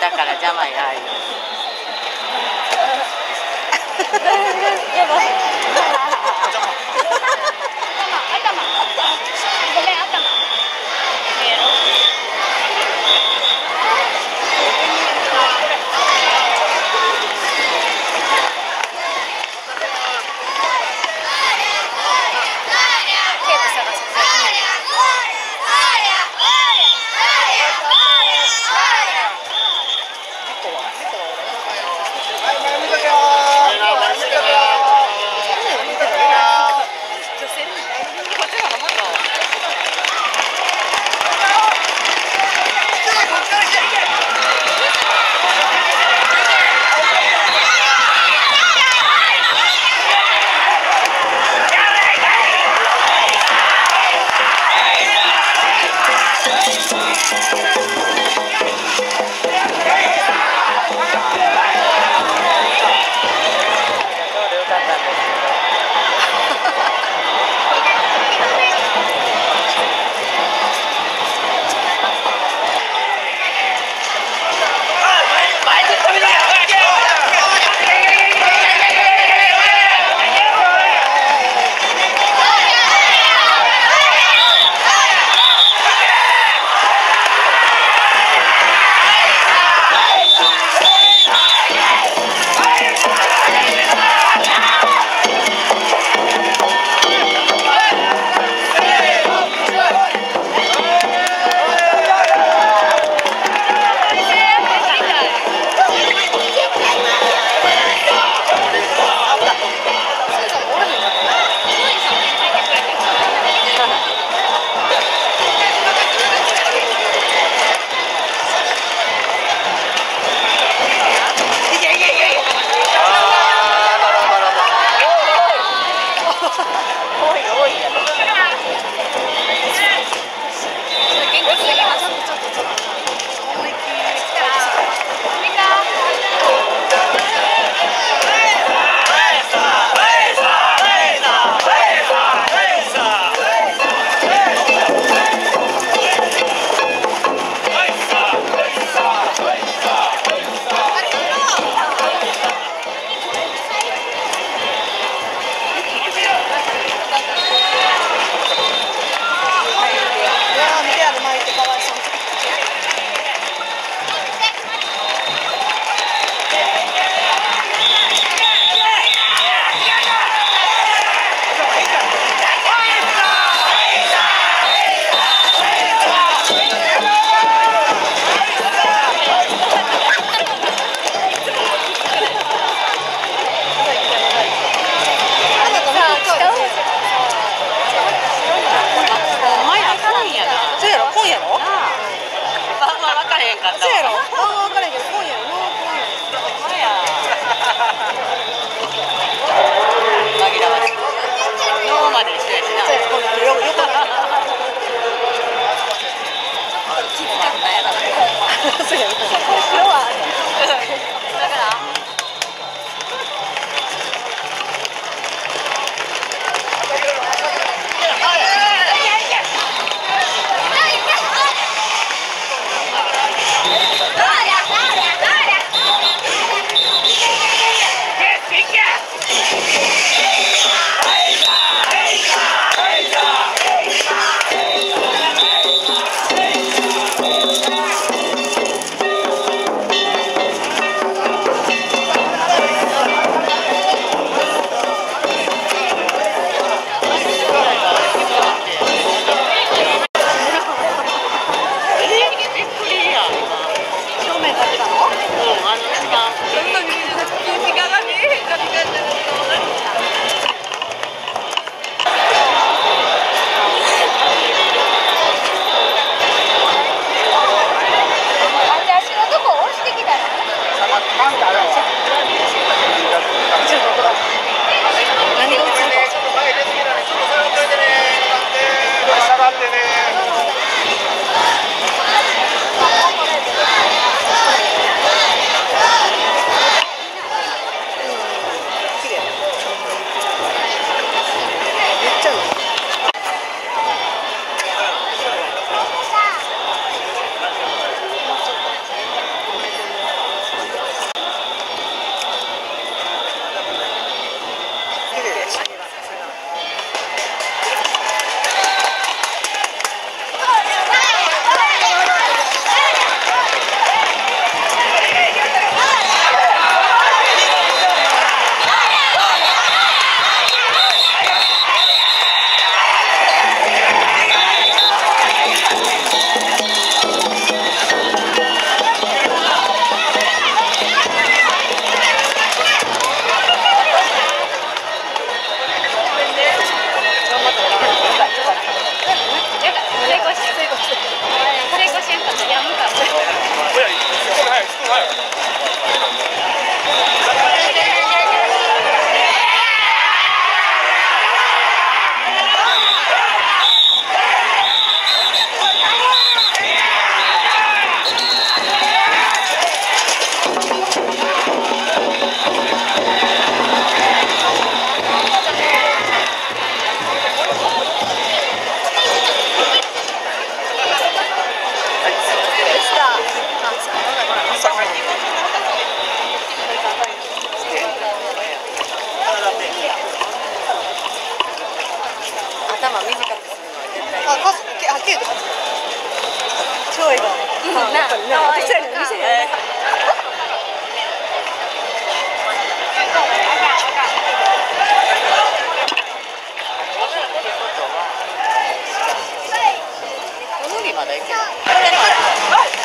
だから邪魔やい。やばい。今ね。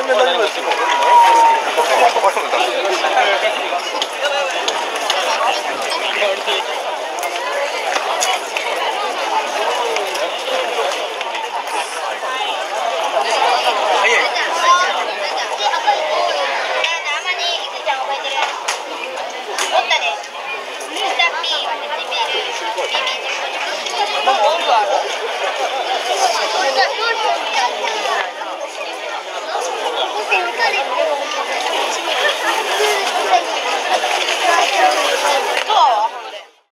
全然大丈夫ですよ。